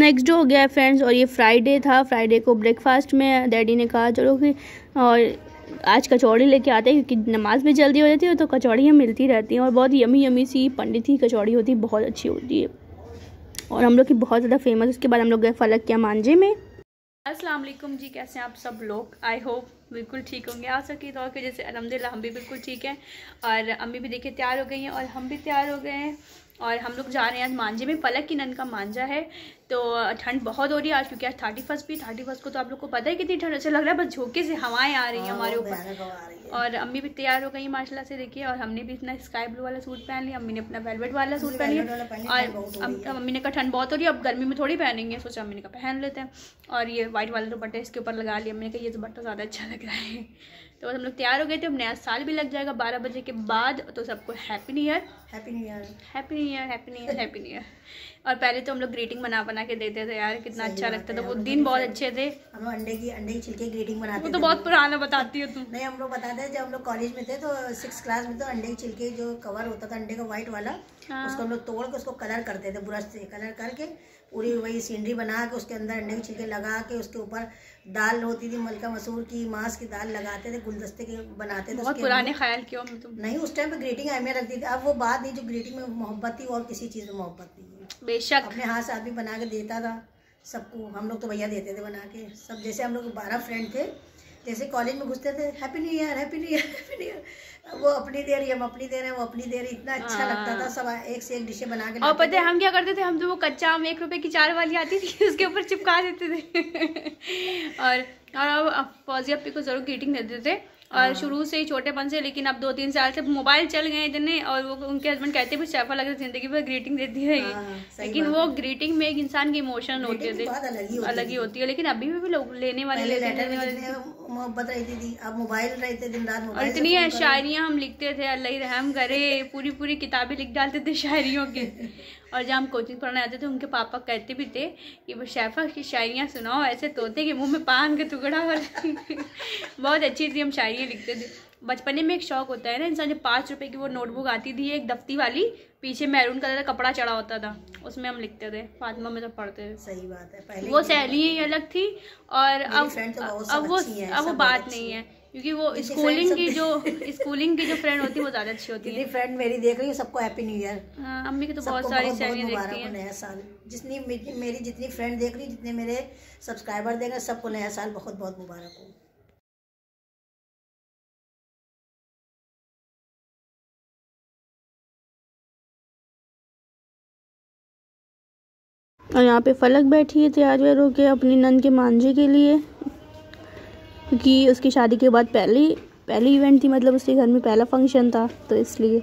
Next day हो गया है फ्रेंड्स और ये फ्राइडे था। फ्राइडे को ब्रेकफास्ट में डैडी ने कहा, चलो कि, और आज कचौड़ी लेके आते हैं, क्योंकि नमाज़ भी जल्दी हो जाती है तो कचौड़ियाँ मिलती रहती हैं, और बहुत यमी यमी सी पंडित ही कचौड़ी होती है, बहुत अच्छी होती है। और हम लोग की बहुत ज़्यादा फ़ेमस उसके बाद हम लोग गए फलक क्या मांझे में। वालेकुम जी, कैसे हैं आप सब लोग? आई होप बिल्कुल ठीक होंगे। आ सके तो जैसे अलहमदिल्ला हम भी बिल्कुल ठीक हैं, और अम्मी भी देखिए तैयार हो गई हैं, और हम भी तैयार हो गए हैं। और हम लोग जा रहे हैं आज मांझे में पलक की नन का मांझा है। तो ठंड बहुत हो रही है आज क्योंकि आज थर्टी फ़र्स्ट भी थर्टी फ़र्स्ट को तो आप लोग को पता है कितनी ठंड अच्छा लग रहा है बस झोंके से हवाएँ आ रही हैं हाँ, हमारे ऊपर और अम्मी भी तैयार हो गई माशाल्लाह से देखिए और हमने भी इतना स्काई ब्लू वाला सूट पहन लिया अम्मी ने अपना वेलवेट वाला सूट पहन लिया। और अम्मी ने कहा ठंड बहुत हो रही है अब गर्मी में थोड़ी पहनेंगे। सोचा अम्मी ने कहा पहन लेते हैं। और ये वाइट वाला दुपट्टा इसके ऊपर लगा लिया अम्मी ने कहा ये दुपट्टा ज़्यादा अच्छा लग रहा है। तो बस हम लोग तैयार हो गए थे अब नया साल भी लग जाएगा बारह बजे के बाद तो सबको happy new year happy new year happy new year happy new year happy new year और पहले तो हम लोग ग्रीटिंग बना बना के देते थे यार कितना अच्छा लगता था वो दिन बहुत अच्छे थे। हम लोग अंडे की अंडे की छिलके ग्रीटिंग बनाते वो तो बहुत पुराना बताती हो तुम नहीं हम लोग बताते जब हम लोग कॉलेज में थे तो सिक्स क्लास में तो अंडे के छिलके जो कवर होता था अंडे का व्हाइट वाला हाँ। उसको हम लोग तोड़ के उसको कलर करते थे ब्रश से कलर करके पूरी वही सीनरी बना के उसके अंदर अंडे के छिलके लगा के उसके ऊपर दाल होती थी मलका मसूर की मांस की दाल लगाते थे गुलदस्ते के बनाते थे बहुत पुराने ख्याल क्यों तुम। नहीं उस टाइम पे ग्रीटिंग अहमियत रखती थी अब वो बात नहीं जो ग्रीटिंग में मोहब्बत थी और किसी चीज़ में मोहब्बत नहीं बेशक। अपने हाथ से आदमी बना के देता था सबको हम लोग तो भैया देते थे बना के। सब जैसे हम लोग बारह फ्रेंड थे जैसे कॉलेज में घुसते थे happy new year happy new year happy new year वो अपनी दे रही हम अपनी दे रहे हैं वो अपनी दे रही इतना अच्छा लगता था हाँ। सब एक से एक डिशे बना के और पता है हम क्या करते थे हम तो वो कच्चा आम एक रुपए की चार वाली आती थी उसके ऊपर चिपका देते थे। और और अब फौजी अपी को ज़रूर ग्रीटिंग देते थे। और हाँ। शुरू से ही छोटेपन से लेकिन अब दो तीन साल से मोबाइल चल गए इतने और वो उनके हस्बैंड कहते भी शेफा लगे ज़िंदगी भर ग्रीटिंग देती रहेगी हाँ, लेकिन वो ग्रीटिंग में एक इंसान की इमोशन होते थे अलग ही होती है लेकिन अभी भी लोग लेने वाले लेने वाले मोहब्बत रहती थी अब मोबाइल रहते दिन रात और इतनी शायरियाँ हम लिखते थे अल्लाह रहम करे पूरी पूरी किताबें लिख डालते थे शायरियों की। और जब हम कोचिंग पढ़ने आते थे उनके पापा कहते भी थे कि वो शैफा की शायरियाँ सुनाओ ऐसे तोते के मुँह में पान का टुकड़ा वाला बहुत अच्छी थी हम शायरियाँ लिखते थे। बचपने में एक शौक होता है ना इंसान जब पाँच रुपए की वो नोटबुक आती थी एक दफ्ती वाली पीछे मैरून कलर का कपड़ा चढ़ा होता था उसमें हम लिखते थे फातिमा में तो पढ़ते थे। सही बात है पहले वो सहेली ही अलग थी और अब तो अब वो अब वो बात नहीं है। क्योंकि वो स्कूलिंग की जो स्कूलिंग की जो फ्रेंड होती है वो ज़्यादा अच्छी होती है। फ्रेंड मेरी देख रही है सबको हैप्पी न्यू ईयर अम्मी की तो बहुत सारी सहेलियाँ देखती हैं नया साल। जितनी मेरी जितनी फ्रेंड देख रही जितने मेरे सब्सक्राइबर देख रहे सबको नया साल बहुत बहुत मुबारक हो। और यहाँ पे फलक बैठी है तैयार व्यार होके अपनी नन के मांझे के लिए। क्योंकि उसकी शादी के बाद पहली पहली इवेंट थी मतलब उसके घर में पहला फ़ंक्शन था तो इसलिए।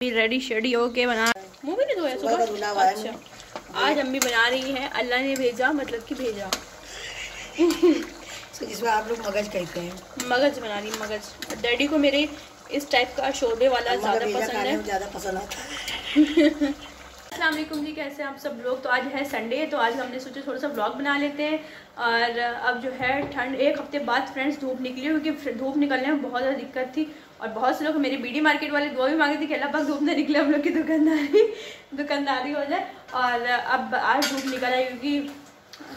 रेडी शेडी हो के बना मुँह भी नहीं धोया सुबह? अच्छा। आज अम्मी बना रही है। अल्लाह ने भेजा मतलब कि भेजा। जिसमें आप लोग मगज कहते हैं। मगज बना रही मगज। डैडी को मेरे इस टाइप का शोरबे वाला ज़्यादा पसंद है। ज़्यादा पसंद आता है। असलम जी कैसे आप सब लोग? तो आज है संडे तो आज हमने सोचा थोड़ा सा ब्लॉग बना लेते हैं। और अब जो है ठंड एक हफ़्ते बाद फ्रेंड्स धूप निकली क्योंकि धूप निकलने में बहुत ज़्यादा दिक्कत थी। और बहुत से लोग मेरी बीडी मार्केट वाले दुआ भी मांगे थे कि अल्लाह पाक धूप ना निकले, हम लोग की दुकानदारी दुकानदारी हो जाए। और अब आज धूप निकल आई क्योंकि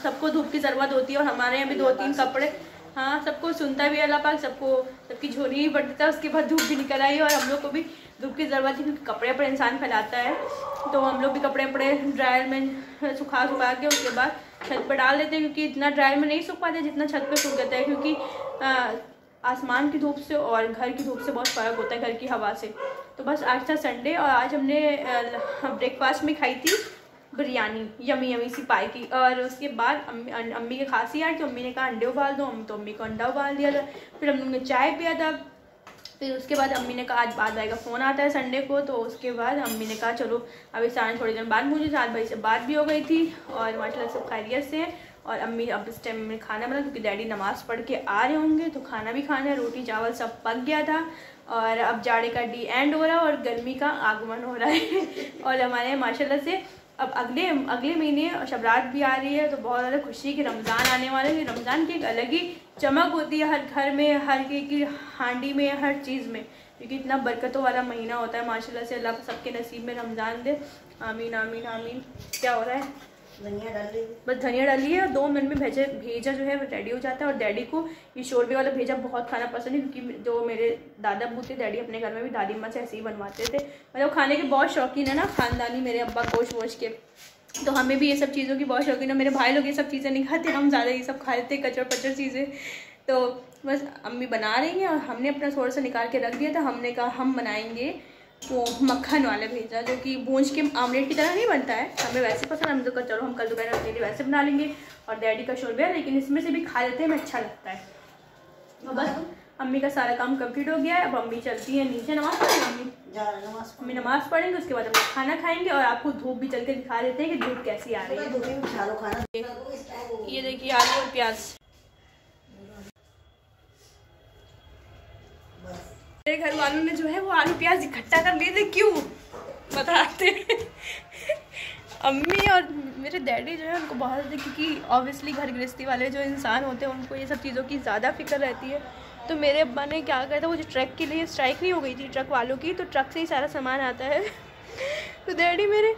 सबको धूप की ज़रूरत होती है और हमारे यहाँ भी दो तीन कपड़े हाँ सबको सुनता भी अल्लाह पाक, सबको, सबकी झोली ही बढ़ता है, उसके बाद धूप भी निकल आई और हम लोग को भी धूप की ज़रूरत है क्योंकि कपड़े पर इंसान फैलाता है। तो हम लोग भी कपड़े वपड़े ड्रायर में सुखा सुखा के उसके बाद छत पर डाल देते हैं क्योंकि इतना ड्रायर में नहीं सूख पाते जितना छत पर सूख जाता है, क्योंकि आसमान की धूप से और घर की धूप से बहुत फ़र्क होता है घर की हवा से। तो बस आज था संडे और आज हमने ब्रेकफास्ट में खाई थी बिरयानी यमी यमी सी पाई की। और उसके बाद अम्मी अम्मी की खांसी आई तो अम्मी ने कहा अंडे उबाल दो तो अम्मी को अंडा उबाल दिया था। फिर हम लोग ने चाय पिया था। फिर उसके बाद अम्मी ने कहा, आज बाद का फ़ोन आता है संडे को। तो उसके बाद अम्मी ने कहा, चलो, अभी साढ़े थोड़ी देर बाद, मुझे सात भाई से बात भी हो गई थी और माशा सब खैरियत से। और अम्मी अब इस टाइम में खाना बना, क्योंकि डैडी नमाज़ पढ़ के आ रहे होंगे तो खाना भी खाना है, रोटी, चावल सब पक गया था। और अब जाड़े का डी एंड हो रहा है और गर्मी का आगमन हो रहा है। और हमारे माशाल्लाह से अब अगले अगले महीने शबरात भी आ रही है तो बहुत ज़्यादा खुशी की रमज़ान आने वाले हैं। रमज़ान की एक अलग ही चमक होती है हर घर में, हर की हांडी में, हर चीज़ में। क्योंकि इतना बरकतों वाला महीना होता है, माशाल्लाह से अल्लाह सबके नसीब में रमज़ान दे। आमीन आमीन आमीन। क्या हो रहा है? धनिया डाल रही बस धनिया डाली है और दो मिनट में भेजे भेजा जो है वो रेडी हो जाता है और डैडी को ये शोरबे वाला भेजा बहुत खाना पसंद है क्योंकि जो मेरे दादा अबू थे डैडी अपने घर में भी दादी अम्मा से ऐसे ही बनवाते थे। मतलब खाने के बहुत शौकीन है ना खानदानी मेरे अब्बा गोश वोश के। तो हमें भी ये सब चीज़ों की बहुत शौकीन है। मेरे भाई लोग ये सब चीज़ें नहीं खाते, हम ज़्यादा ये सब खा लेते कचर पचर चीज़ें। तो बस अम्मी बना रही हैं और हमने अपना थोड़ा सा निकाल के रख दिया था। हमने कहा हम बनाएँगे। वो मक्खन वाला भेजा जो कि भूंज के आमलेट की तरह नहीं बनता है। हमें वैसे पसंद हम तो चलो हम कल दोपहर अपने लिए वैसे बना लेंगे और डैडी का शोरबा है लेकिन इसमें से भी खा लेते हैं हमें अच्छा लगता है। तो बस अम्मी का सारा काम कंप्लीट हो गया है अब अम्मी चलती है नीचे नमाज़ पढ़ेंगे अम्मी अम्मी नमाज़ पढ़ेंगे उसके बाद हम खाना खाएँगे और आपको धूप भी चल के दिखा देते हैं कि धूप कैसी आ रही है। ये देखिए आलू और प्याज। मेरे घर वालों ने जो है वो आलू प्याज इकट्ठा कर लिए थे, क्यों? बताते अम्मी और मेरे डैडी जो है उनको बहुत ज़्यादा, क्योंकि ऑब्वियसली घर गृहस्थी वाले जो इंसान होते हैं, उनको ये सब चीज़ों की ज़्यादा फ़िक्र रहती है। तो मेरे अब्बा ने क्या कहा था, वो जो ट्रक के लिए स्ट्राइक नहीं हो गई थी ट्रक वालों की तो ट्रक से ही सारा सामान आता है। तो डैडी मेरे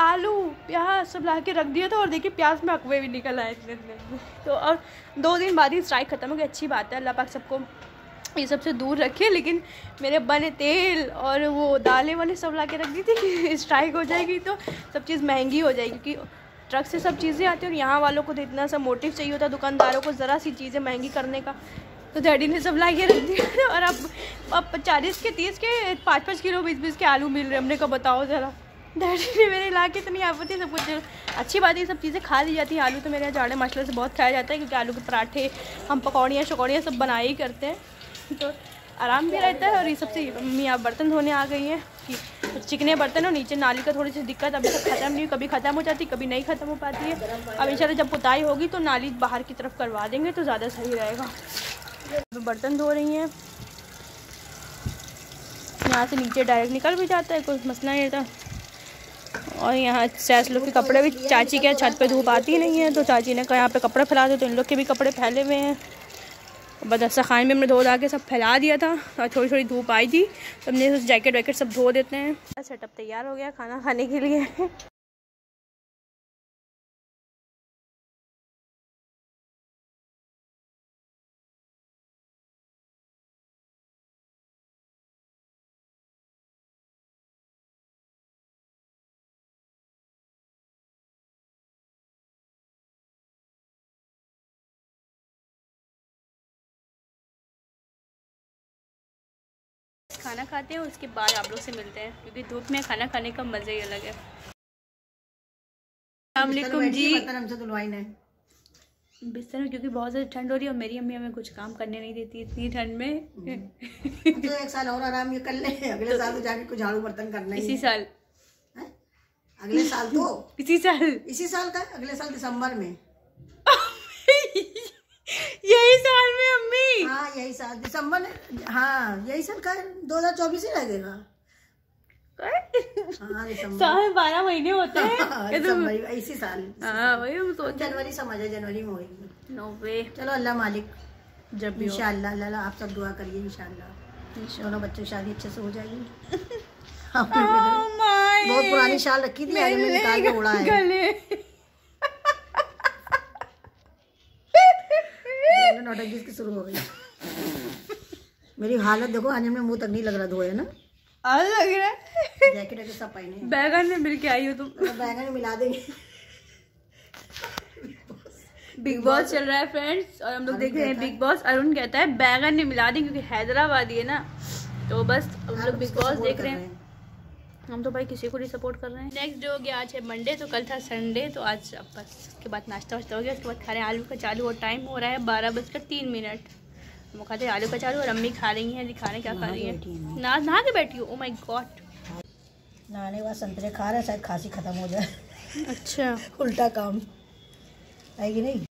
आलू, प्याज सब ला के रख दिया था और देखिए प्याज में अकवे भी निकल आए इतने तो और दो दिन बाद ही स्ट्राइक ख़त्म हो गई अच्छी बात है, अल्लाह पाक सबको ये सबसे दूर रखे, लेकिन मेरे अब्बा ने तेल और वो दालें वाले सब ला के रख दी थी कि स्ट्राइक हो जाएगी तो सब चीज़ महँगी हो जाएगी, क्योंकि ट्रक से सब चीज़ें आती हैं और यहाँ वालों को तो इतना सा मोटिव चाहिए होता है दुकानदारों को ज़रा सी चीज़ें महँगी करने का। तो डैडी ने सब ला के रख दिया और अब अब चालीस के तीस के पाँच पाँच किलो बीस बीस के आलू मिल रहे हमने कहा, बताओ ज़रा। डैडी ने मेरे ला के इतनी आफत है सब कुछ अच्छी बात है सब चीज़ें खा ली जाती हैं। आलू तो मेरे यहाँ जाड़े मसले से बहुत खाया जाता है, क्योंकि आलू के पराठे, हम पकौड़ियाँ शकौड़ियाँ सब बनाए ही करते हैं। तो आराम भी रहता है और ये सबसे मम्मी आप बर्तन धोने आ गई हैं कि चिकने बर्तन हो नीचे नाली का थोड़ी सी दिक्कत अभी तक ख़त्म नहीं कभी ख़त्म हो जाती, कभी नहीं ख़त्म हो पाती है। अब इंशाल्लाह जब पुताई होगी तो नाली बाहर की तरफ़ करवा देंगे तो ज़्यादा सही रहेगा। बर्तन धो रही हैं। यहाँ से नीचे डायरेक्ट निकल भी जाता है, कोई मसला नहीं रहता। और यहाँ सैस लोग के कपड़े भी, चाची के छत पे धूप आती नहीं है तो चाची ने कहा यहाँ पे कपड़े फैला दे तो इन लोग के भी कपड़े फैले हुए हैं। बदसा खान में हमने धो धा के सब फैला दिया था और थोड़ी थोड़ी धूप आई थी। तो हमने जैकेट वैकेट सब धो देते हैं। सेटअप तैयार हो गया खाना खाने के लिए। खाना खाते हैं उसके बाद आप लोग से मिलते हैं क्योंकि धूप में खाना खाने का मज़ा ही अलग है। जी। बिस्तर में क्योंकि बहुत ज़्यादा ठंड हो रही है और मेरी अम्मी हमें कुछ काम करने नहीं देती इतनी ठंड में। हम्म। तो एक साल और आराम ये कर ले अगले तो, साल तो जाके कुछ झाड़ू बर्तन करना इसी साल। है? अगले साल तो? इसी साल। इसी साल का? अगले साल दिसंबर में। यही साल में अम्मी। हाँ यही साल। दिसंबर हाँ यही साल का दो हज़ार चौबीस ही लगेगा। हाँ, साल बारह महीने होते हैं। हाँ, इसी साल हाँ वही हम सोच जनवरी समझे जनवरी में होगी। नो वे चलो अल्लाह मालिक जब भी इंशाल्लाह अल्लाह आप सब दुआ करिए इंशाल्लाह। दोनों बच्चों की शादी अच्छे से हो जाएगी। Oh बहुत पुरानी शाल रखी थी निकाल के उड़ा है। नौटंकी की शुरू हो गई। मेरी हालत देखो आज में मुँह तक नहीं लग रहा धोए ना? आज लग रहा है। जैकेट सब पहने बैगन में मिल के आई हो तुम। तो बैगन मिला देंगे। बिग बॉस चल रहा है फ्रेंड्स और हम लोग देख रहे हैं बिग बॉस। अरुण कहता है बैगन ने मिला दी क्योंकि हैदराबादी है ना। तो बस हम लोग बिग बॉस देख रहे हैं। हैं। हम तो भाई किसी को नहीं सपोर्ट कर रहे हैं। नेक्स्ट डे हो गया आज है मंडे तो कल था संडे तो आज अब बस उसके बाद नाश्ता वाश्ता हो गया। उसके बाद खा रहे हैं आलू का चालू और टाइम हो रहा है बारह बजकर तीन मिनट हम खाते हैं आलू का चालू और अम्मी खा रही हैं दिखा रहे हैं। क्या खा रही हैं। ना नहा के बैठी हो। ओ माय गॉड नहाने के बाद संतरे खा रहे हैं शायद खांसी खत्म हो जाए। अच्छा। उल्टा काम। है कि नहीं?